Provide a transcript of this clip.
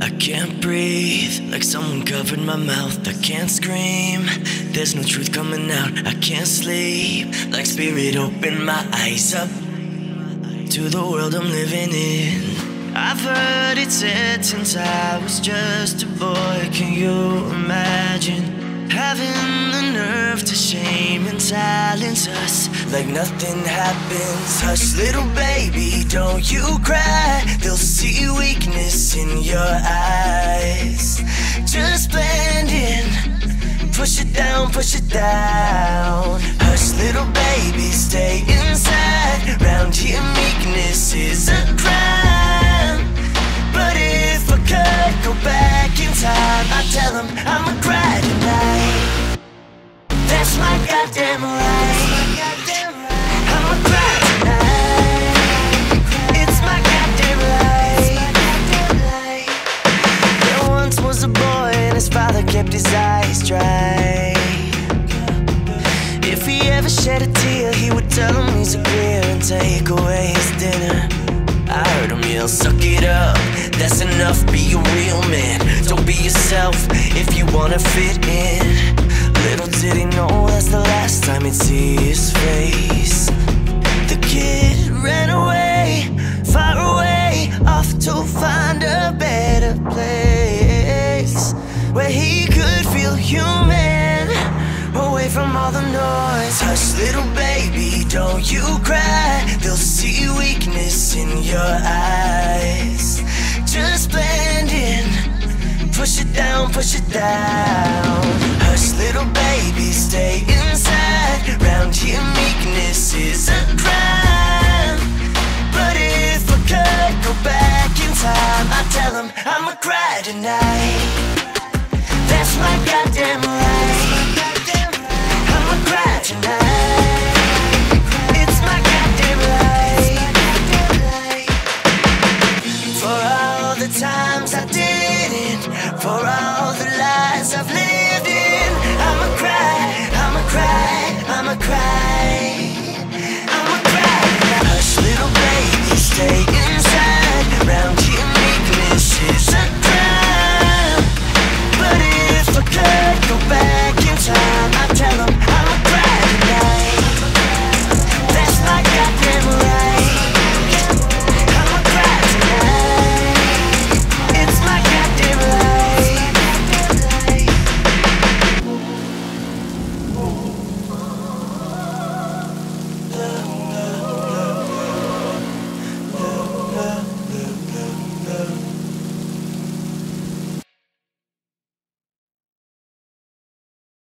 I can't breathe, like someone covered my mouth. I can't scream, there's no truth coming out. I can't sleep, like spirit open my eyes up to the world I'm living in. I've heard it said since I was just a boy. Can you imagine having the nerve to shame and silence us like nothing happens? Hush, little baby, don't you cry. They'll see weakness in your eyes. Just blend in, push it down, push it down. Kept his eyes dry. If he ever shed a tear, he would tell him he's a queer and take away his dinner. I heard him yell, suck it up, that's enough, be a real man. Don't be yourself if you wanna fit in. Little did he know that's the last time he'd see his face. Human, away from all the noise. Hush, little baby, don't you cry. They'll see weakness in your eyes. Just blend in, push it down, push it down. Hush, little baby, stay inside. Round here, meekness is a crime. But if I could go back in time, I'd tell him I'ma cry tonight. I've lived in. I'ma cry, I'ma cry, I'ma cry.